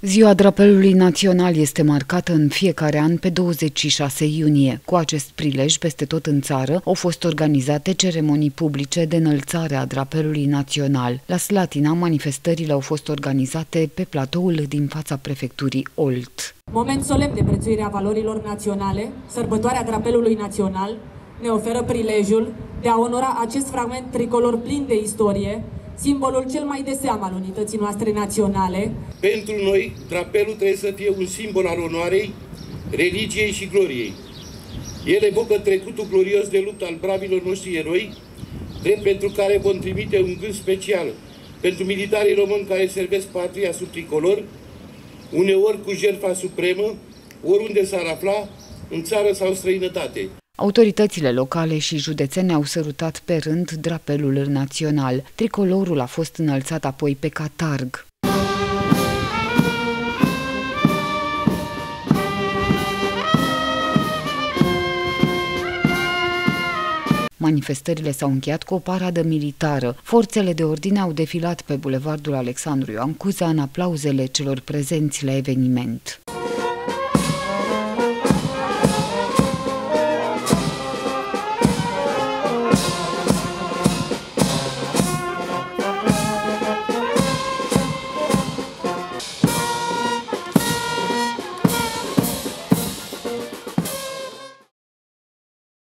Ziua drapelului național este marcată în fiecare an pe 26 iunie. Cu acest prilej, peste tot în țară, au fost organizate ceremonii publice de înălțare a drapelului național. La Slatina, manifestările au fost organizate pe platoul din fața prefecturii Olt. Moment solemn de prețuire a valorilor naționale, sărbătoarea drapelului național, ne oferă prilejul de a onora acest fragment tricolor plin de istorie, simbolul cel mai de seamă al unității noastre naționale. Pentru noi, drapelul trebuie să fie un simbol al onoarei, religiei și gloriei. El evocă trecutul glorios de luptă al bravilor noștri eroi, drept pentru care vom trimite un gând special pentru militarii români care servesc patria sub tricolor, uneori cu jertfa supremă, oriunde s-ar afla, în țară sau străinătate. Autoritățile locale și județene au sărutat pe rând drapelul național. Tricolorul a fost înălțat apoi pe catarg. Manifestările s-au încheiat cu o paradă militară. Forțele de ordine au defilat pe bulevardul Alexandru Ioan Cuza în aplauzele celor prezenți la eveniment.